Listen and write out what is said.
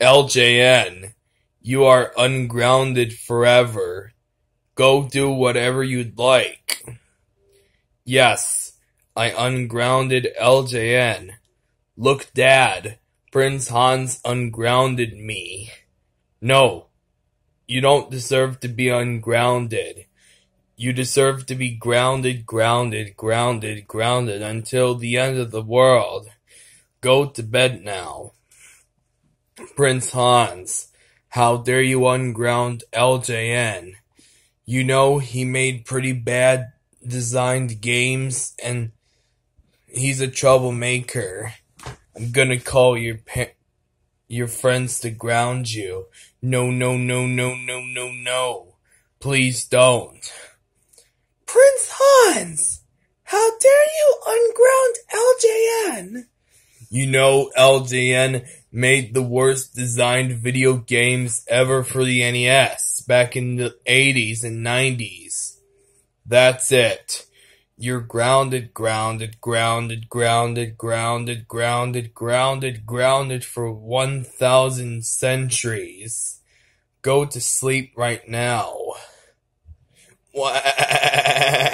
LJN, you are ungrounded forever. Go do whatever you'd like. Yes, I ungrounded LJN. Look dad, Prince Hans ungrounded me. No, you don't deserve to be ungrounded. You deserve to be grounded, grounded, grounded, grounded until the end of the world. Go to bed now. Prince Hans, how dare you unground LJN? You know he made pretty bad designed games and he's a troublemaker. I'm gonna call your pa- your friends to ground you. No, no, no, no, no, no, no. Please don't. Prince Hans! How dare you unground LJN? You know LJN made the worst designed video games ever for the NES back in the 80s and 90s. That's it. You're grounded, grounded, grounded, grounded, grounded, grounded, grounded, grounded for 1,000 centuries. Go to sleep right now. What?